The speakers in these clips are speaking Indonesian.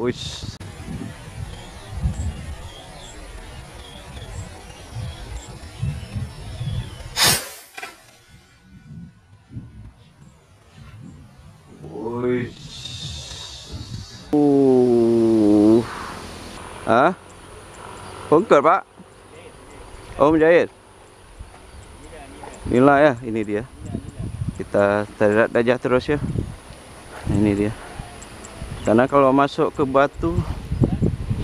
Wis. Wis. Uh. Hah? Bongkar, Pak? Oh, menjahit. Inilah ya, ini dia. Kita tarik dajah terus ya. Ini dia. Karena kalau masuk ke batu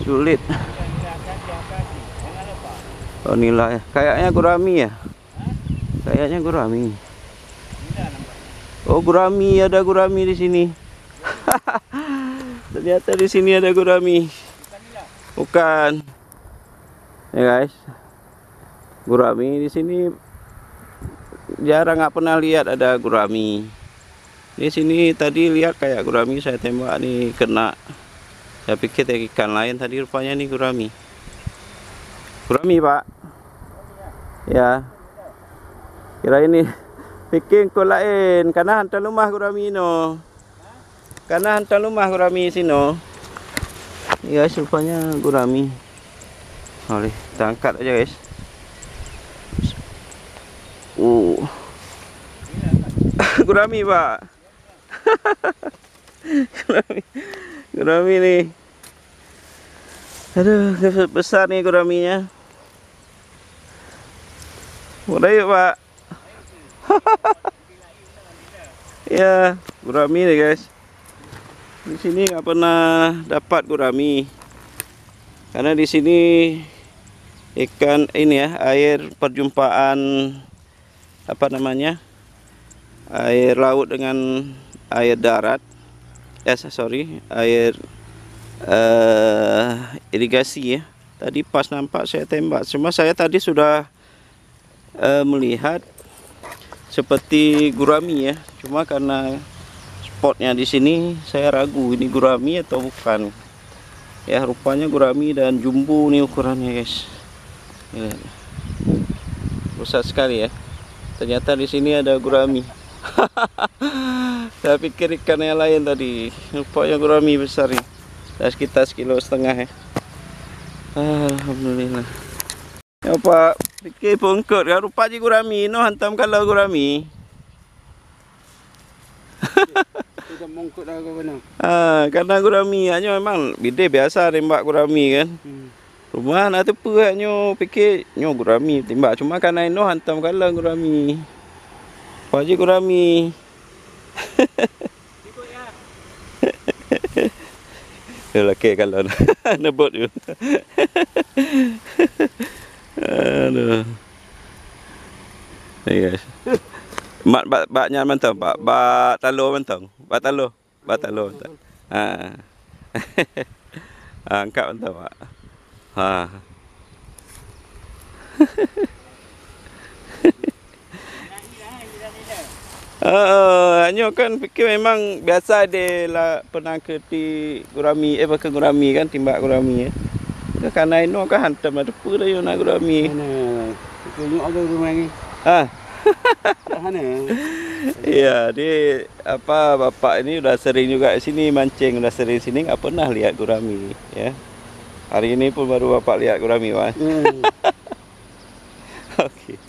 sulit. Oh nila ya. Kayaknya gurami ya. Kayaknya gurami. Oh gurami ada gurami di sini. Ternyata di sini ada gurami. Bukan. Ya guys. Gurami di sini jarang nggak pernah lihat ada gurami. Di sini tadi lihat kayak gurami saya tembak nih kena. Saya pikir ikan lain tadi rupanya nih gurami. Gurami pak. Ya. Kira ini pikir ko lain karena hantar lumah gurami no. Karena hantar lumah gurami sino. Ya rupanya gurami. Boleh, kita angkat aja guys. Uh. gurami pak. Gurami. Gurami nih. Aduh, besar nih guraminya. Udah yuk pak. ya, gurami nih guys. Di sini nggak pernah dapat gurami. Karena di sini ikan ini ya, air perjumpaan apa namanya? Air laut dengan air darat. Eh sorry, air uh, irigasi ya. Tadi pas nampak saya tembak. Cuma saya tadi sudah uh, melihat seperti gurami ya. Cuma karena spotnya di sini saya ragu ini gurami atau bukan. Ya rupanya gurami dan jumbo nih ukurannya guys. Lihat. Besar sekali ya. Ternyata di sini ada gurami. saya pikir ikan yang lain tadi. Rupanya gurami besar nih. Sudah sekitar sekilo setengah ya. Alhamdulillah. Ya Pak, fikir bongkot ya rupa je gurami no hantam kalau gurami. Mongkot dah ke mana? Ah, karena gurami hanya memang bide biasa tembak gurami kan. Hmm. Rumah nak tepu nyo fikir nyo gurami tembak cuma karena no hantam kalau gurami. Je gurami? Ikut ya. Okey kalau nebut tu. Aduh. Hey guys. Mat bat bak nyam mantau, bat bak talo mantau. Bat talo. Bat talo. Ha. Ah, ha angkat mantau pak. Ha. Oh, hanya kan fikir memang biasa dia lah pernah keti gurami eh pakai gurami kan timbak gurami ya. Ke kana ino kan hantam ada apa dah yo nak gurami. Mana? Tunjuk ada rumah ni. Ha. Mana? Ya, dia apa bapak ini udah sering juga di sini mancing, udah sering sini nggak pernah lihat gurami ya. Hari ini pun baru bapak lihat gurami, Mas. Hmm. Okey.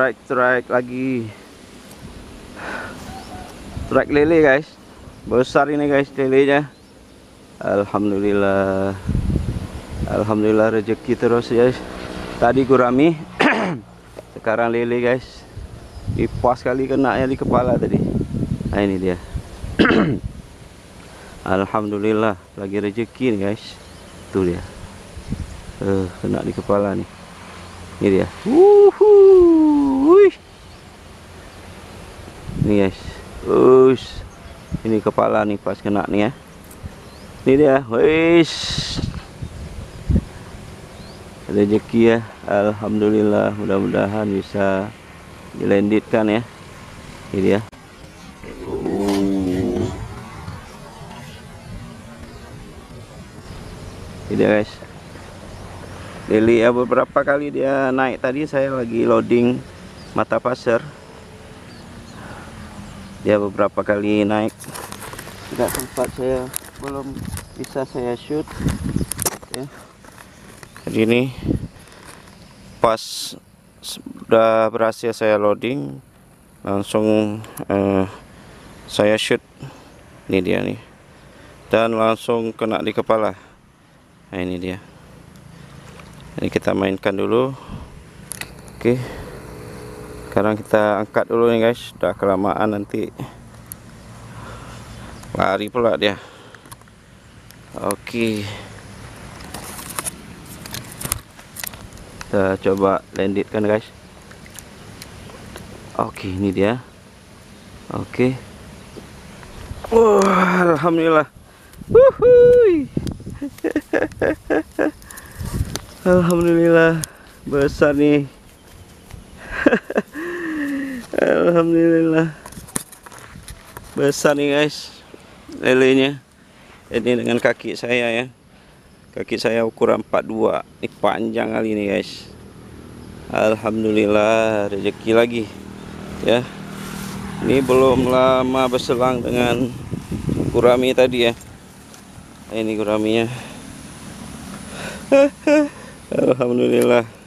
Strike, strike lagi. Strike lele guys. Besar ini guys lelenya. Alhamdulillah. Alhamdulillah rezeki terus guys. Tadi gurami. Sekarang lele guys. Di pas kali kena di kepala tadi. Nah ini dia. Alhamdulillah lagi rezeki nih guys. Tuh dia. Eh, kena di kepala nih. Ini dia. Wuhui. Ini guys. Us. Ini kepala nih pas kena nih ya. Ini dia, wis. Rezeki ya, alhamdulillah. Mudah-mudahan bisa dilanditkan ya. Ini dia. Ini dia guys. Lili ya beberapa kali dia naik tadi saya lagi loading mata pasir. Dia beberapa kali naik. Tidak sempat saya belum bisa saya shoot. Ya. Jadi ini pas sudah berhasil saya loading langsung eh, saya shoot. Ini dia nih. Dan langsung kena di kepala. Nah ini dia. Ini kita mainkan dulu. Oke sekarang kita angkat dulu nih guys sudah kelamaan nanti lari pula dia Oke. Kita coba landitkan guys. Oke, ini dia. Oke. Wah, alhamdulillah. Wuhui. alhamdulillah besar nih. alhamdulillah. Besar nih guys. Lelenya. Ini dengan kaki saya ya. Kaki saya ukuran 42 ini panjang kali ini guys. Alhamdulillah rezeki lagi ya. Ini belum lama berselang dengan gurami tadi ya. Ini guraminya. Alhamdulillah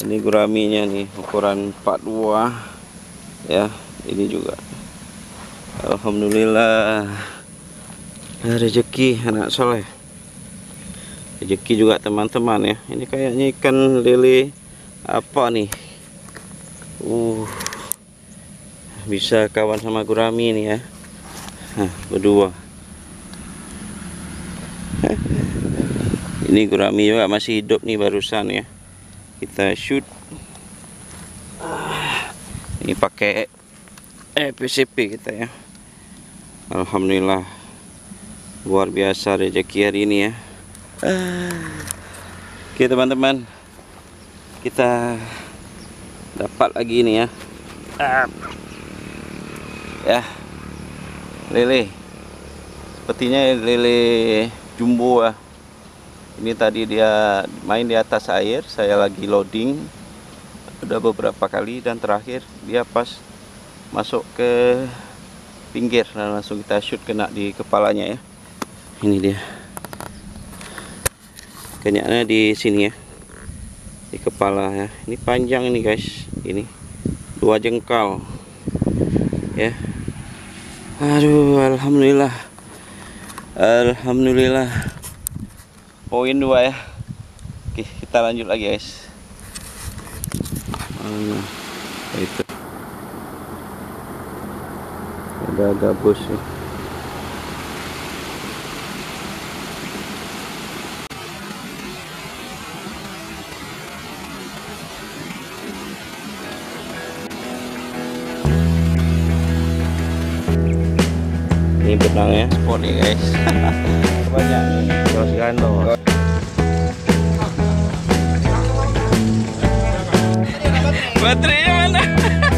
ini guraminya nih ukuran 42 ya ini juga. Alhamdulillah. Nah, rezeki anak soleh. Rezeki juga teman-teman ya. Ini kayaknya ikan lele apa nih? Uh bisa kawan sama gurami nih ya. Hah, berdua. Ini gurami juga masih hidup nih barusan ya kita shoot. Ini pakai eh PCP kita ya. Alhamdulillah. Luar biasa rezeki hari ini ya. Oke teman-teman. Kita dapat lagi ini ya. Ya. Lele. Sepertinya lele jumbo ya ini tadi dia main di atas air saya lagi loading. Udah beberapa kali dan terakhir dia pas masuk ke pinggir dan langsung kita shoot kena di kepalanya ya. Ini dia. Kenyaknya di sini ya. Di kepala ya. Ini panjang ini guys. Ini dua jengkal. Ya. Aduh alhamdulillah. Alhamdulillah poin dua ya. Oke kita lanjut lagi guys. Mana? Itu. Ada gabus ya ini benangnya. Spot nih guys. Banyak. Terus gano baterainya mana